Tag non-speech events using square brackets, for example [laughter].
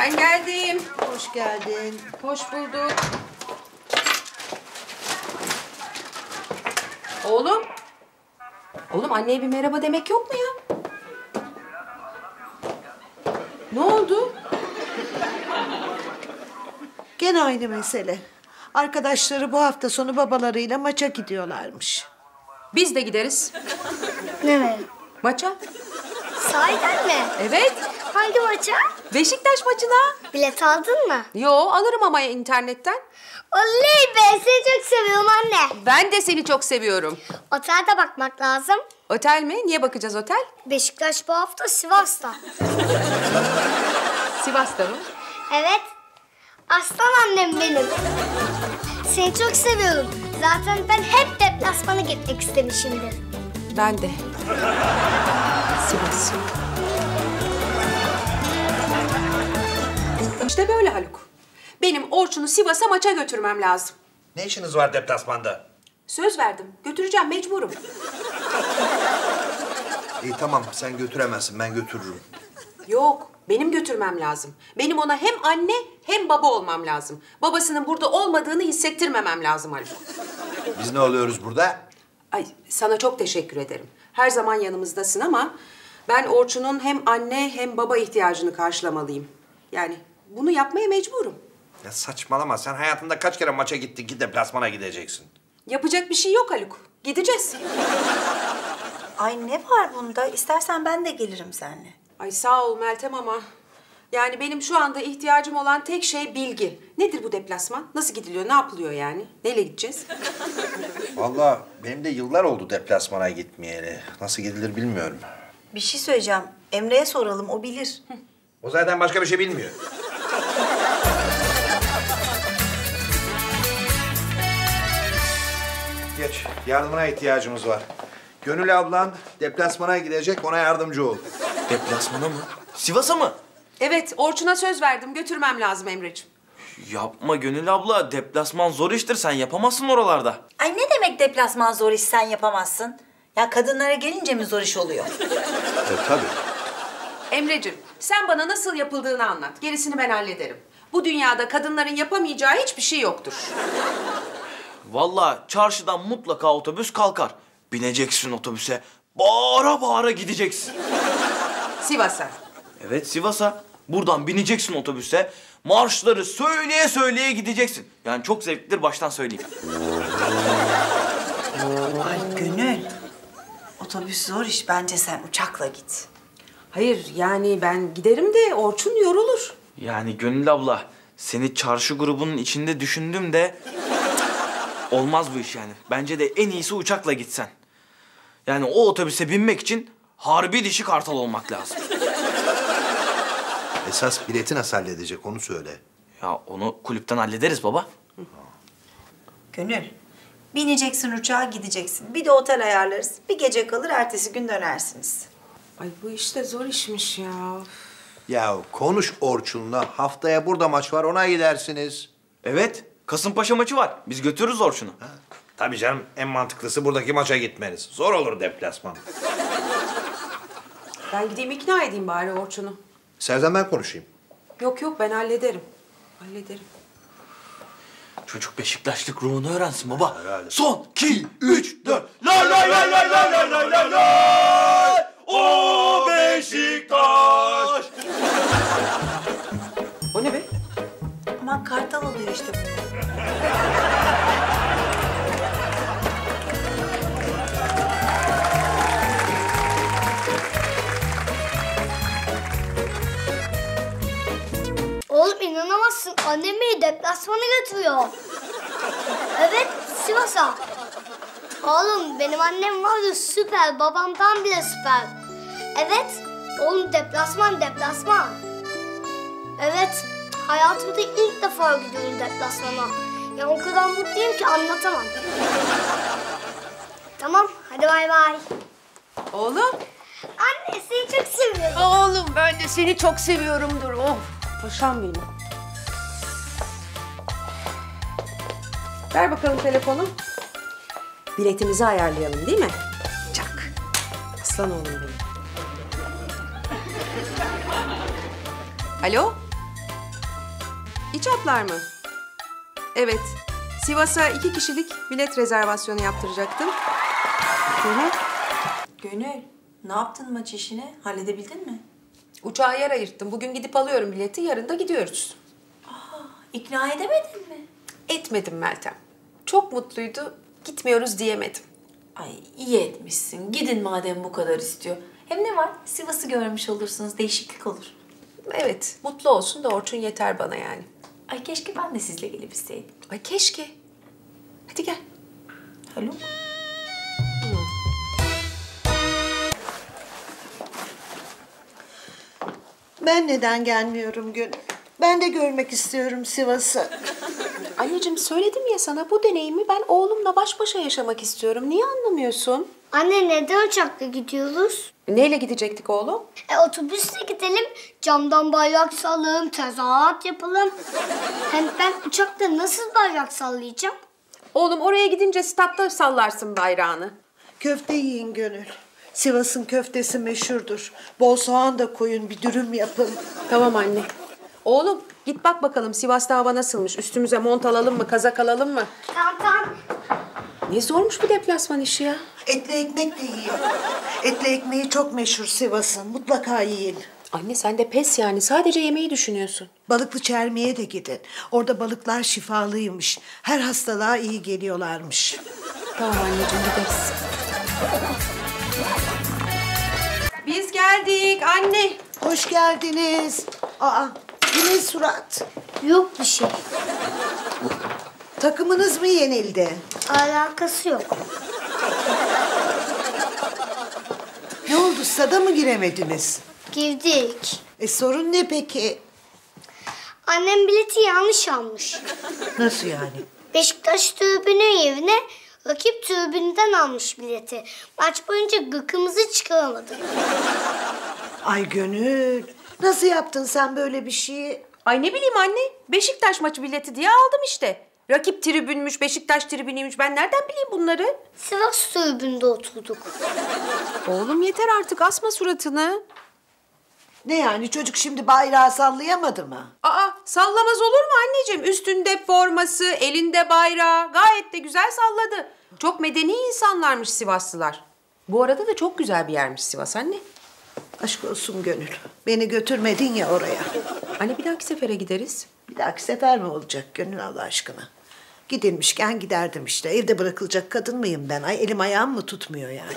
Ben geldim. Hoş geldin. Hoş bulduk. Oğlum. Oğlum anneye bir merhaba demek yok mu ya? Ne oldu? Gene aynı mesele. Arkadaşları bu hafta sonu babalarıyla maça gidiyorlarmış. Biz de gideriz. Ne? Maça. Sahiden mi? Evet. Hangi maça? Beşiktaş maçına. Bilet aldın mı? Yo alırım ama internetten. Oley be seni çok seviyorum anne. Ben de seni çok seviyorum. Otelde bakmak lazım. Otel mi? Niye bakacağız otel? Beşiktaş bu hafta Sivas'ta. Sivas'ta mı? Evet. Aslan annem benim. Seni çok seviyorum. Zaten ben hep deplasmana gitmek istemişimdir. Ben de. Sivas. İşte böyle Haluk. Benim Orçun'u Sivas'a maça götürmem lazım. Ne işiniz var deplasmanda? Söz verdim. Götüreceğim mecburum. İyi tamam sen götüremezsin ben götürürüm. Yok, benim götürmem lazım. Benim ona hem anne hem baba olmam lazım. Babasının burada olmadığını hissettirmemem lazım Haluk. Biz ne oluyoruz burada? Ay sana çok teşekkür ederim. Her zaman yanımızdasın ama ben Orçun'un hem anne hem baba ihtiyacını karşılamalıyım. Yani bunu yapmaya mecburum. Ya saçmalama sen hayatında kaç kere maça gittin ki deplasmana gideceksin? Yapacak bir şey yok Haluk. Gideceğiz. Ay ne var bunda? İstersen ben de gelirim seninle. Ay sağ ol Meltem ama yani benim şu anda ihtiyacım olan tek şey bilgi. Nedir bu deplasman? Nasıl gidiliyor? Ne yapılıyor yani? Neyle gideceğiz? [laughs] Vallahi benim de yıllar oldu deplasmana gitmeyeli. Nasıl gidilir bilmiyorum. Bir şey söyleyeceğim. Emre'ye soralım, o bilir. O zaten başka bir şey bilmiyor. Geç. Yardımına ihtiyacımız var. Gönül ablan deplasmana gidecek ona yardımcı ol. Deplasmana mı? Sivas'a mı? Evet, Orçun'a söz verdim. Götürmem lazım Emre'ciğim. Yapma Gönül abla. Deplasman zor iştir. Sen yapamazsın oralarda. Ay ne demek deplasman zor iş sen yapamazsın? Ya kadınlara gelince mi zor iş oluyor? E, tabii. Emre'ciğim, sen bana nasıl yapıldığını anlat. Gerisini ben hallederim. Bu dünyada kadınların yapamayacağı hiçbir şey yoktur. Vallahi çarşıdan mutlaka otobüs kalkar. Bineceksin otobüse. Bağıra bağıra gideceksin. Sivas'a. Evet Sivas'a. Buradan bineceksin otobüse. Marşları söyleye söyleye gideceksin. Yani çok zevklidir baştan söyleyeyim. Ay Gönül. Otobüs zor iş. Bence sen uçakla git. Hayır, yani ben giderim de Orçun yorulur. Yani Gönül abla seni çarşı grubunun içinde düşündüm de olmaz bu iş yani. Bence de en iyisi uçakla gitsen. Yani o otobüse binmek için harbi dişi kartal olmak lazım. Esas bileti nasıl halledecek onu söyle. Ya onu kulüpten hallederiz baba. Gönül. Bineceksin uçağa gideceksin. Bir de otel ayarlarız. Bir gece kalır ertesi gün dönersiniz. Ay bu işte zor işmiş ya. Ya konuş Orçun'la. Haftaya burada maç var ona gidersiniz. Evet, Kasımpaşa maçı var. Biz götürürüz Orçun'u. Tabii canım en mantıklısı buradaki maça gitmeniz. Zor olur deplasman. Ben gideyim ikna edeyim bari Orçun'u. Serden ben konuşayım. Yok yok ben hallederim. Hallederim. Çocuk Beşiktaşlık ruhunu öğrensin baba. Herhalde. Son, iki, üç, dört. Lay lay lay lay lay lay lay lay lay. Oluyor işte. Oğlum inanamazsın. Annem beni deplasmana götürüyor. Evet Sivas'a. Oğlum benim annem var ya süper. Babamdan bile süper. Evet. Oğlum deplasman deplasman. Evet. Hayatımda ilk defa gidiyorum deplasmana. Ya o kadar mutluyum ki anlatamam. tamam hadi bay bay. Oğlum. Anne seni çok seviyorum. Oğlum ben de seni çok seviyorumdur. Oh paşam benim. Ver bakalım telefonu. Biletimizi ayarlayalım değil mi? Çak. Aslan oğlum benim. Alo? İç hatlar mı? Evet. Sivas'a iki kişilik bilet rezervasyonu yaptıracaktım. Hı hı. Gönül, ne yaptın maç işini? Halledebildin mi? Uçağa yer ayırttım. Bugün gidip alıyorum bileti. Yarın da gidiyoruz. İkna edemedin mi? Etmedim Meltem. Çok mutluydu. Gitmiyoruz diyemedim. Ay iyi etmişsin. Gidin madem bu kadar istiyor. Hem ne var? Sivas'ı görmüş olursunuz. Değişiklik olur. Evet, mutlu olsun da Orçun yeter bana yani. Ay keşke ben de sizle gelip isteydim. Ay keşke. Hadi gel. Alo? Ben neden gelmiyorum Gönül? Ben de görmek istiyorum Sivas'ı. Anneciğim söyledim ya sana bu deneyimi ben oğlumla baş başa yaşamak istiyorum. Niye anlamıyorsun? Anne neden uçakla gidiyoruz? Neyle gidecektik oğlum? E otobüsle gidelim, camdan bayrak sallalım, tezahürat yapalım. Hem ben uçakta nasıl bayrak sallayacağım? Oğlum oraya gidince statta sallarsın bayrağını. Köfte yiyin Gönül. Sivas'ın köftesi meşhurdur. Bol soğan da koyun bir dürüm yapın. Tamam anne. Oğlum git bak bakalım Sivas'ta hava nasılmış. Üstümüze mont alalım mı, kazak alalım mı? Tamam tamam. Ne zormuş bu deplasman işi ya. Etli ekmek de yiyin. Etli ekmeği çok meşhur Sivas'ın. Mutlaka yiyin. Anne sen de pes yani. Sadece yemeği düşünüyorsun. Balıklı çermiye de gidin. Orada balıklar şifalıymış. Her hastalığa iyi geliyorlarmış. Tamam anneciğim gideriz. Biz geldik anne. Hoş geldiniz. Aa, yine surat. Yok bir şey. Takımınız mı yenildi? Alakası yok. Ne oldu, stada mı giremediniz? Girdik. E sorun ne peki? Annem bileti yanlış almış. Nasıl yani? Beşiktaş tribünün yerine rakip tribünden almış bileti. Maç boyunca gıkımızı çıkaramadık. Ay Gönül, nasıl yaptın sen böyle bir şeyi? Ay ne bileyim anne. Beşiktaş maçı bileti diye aldım işte. Rakip tribünmüş, Beşiktaş tribünüymüş. Ben nereden bileyim bunları? Sivas tribünde oturduk. Oğlum yeter artık asma suratını. Ne yani çocuk şimdi bayrağı sallayamadı mı? Aa sallamaz olur mu anneciğim? Üstünde forması, elinde bayrağı. Gayet de güzel salladı. Çok medeni insanlarmış Sivaslılar. Bu arada da çok güzel bir yermiş Sivas anne. Aşk olsun Gönül. Beni götürmedin ya oraya. Anne bir dahaki sefere gideriz. Bir dahaki sefer mi olacak Gönül Allah aşkına? Gidilmişken giderdim işte. Evde bırakılacak kadın mıyım ben? Ay elim ayağım mı tutmuyor yani?